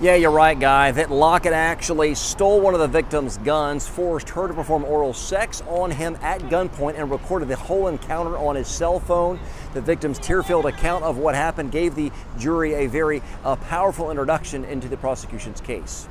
Yeah, you're right, Guy. That Lockett actually stole one of the victim's guns, forced her to perform oral sex on him at gunpoint, and recorded the whole encounter on his cell phone. The victim's tear-filled account of what happened gave the jury a very uh, powerful introduction into the prosecution's case.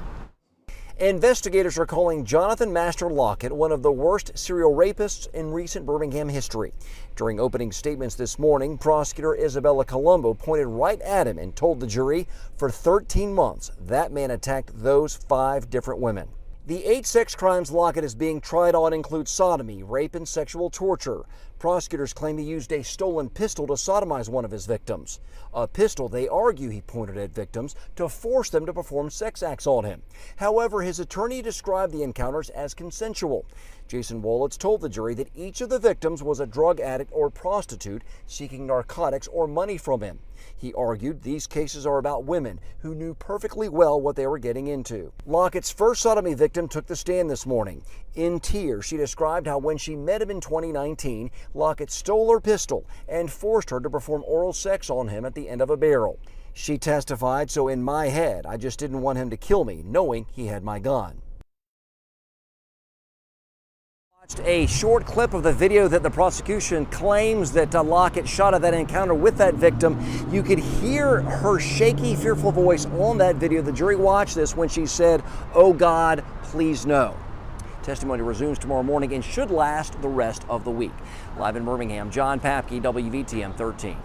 Investigators are calling Jonathan Master Lockett one of the worst serial rapists in recent Birmingham history. During opening statements this morning, prosecutor Isabella Colombo pointed right at him and told the jury for 13 months that man attacked those five different women. The eight sex crimes Lockett is being tried on include sodomy, rape, and sexual torture. Prosecutors claim he used a stolen pistol to sodomize one of his victims. A pistol they argue he pointed at victims to force them to perform sex acts on him. However, his attorney described the encounters as consensual. Jason Wolitz told the jury that each of the victims was a drug addict or prostitute seeking narcotics or money from him. He argued these cases are about women who knew perfectly well what they were getting into. Lockett's first sodomy victim took the stand this morning. In tears, she described how when she met him in 2019, Lockett stole her pistol and forced her to perform oral sex on him at the end of a barrel. She testified, so in my head, I just didn't want him to kill me, knowing he had my gun. Watched a short clip of the video that the prosecution claims that uh, Lockett shot at that encounter with that victim. You could hear her shaky, fearful voice on that video. The jury watched this when she said, Oh God, please no. Testimony resumes tomorrow morning and should last the rest of the week. Live in Birmingham, John Papke, WVTM 13.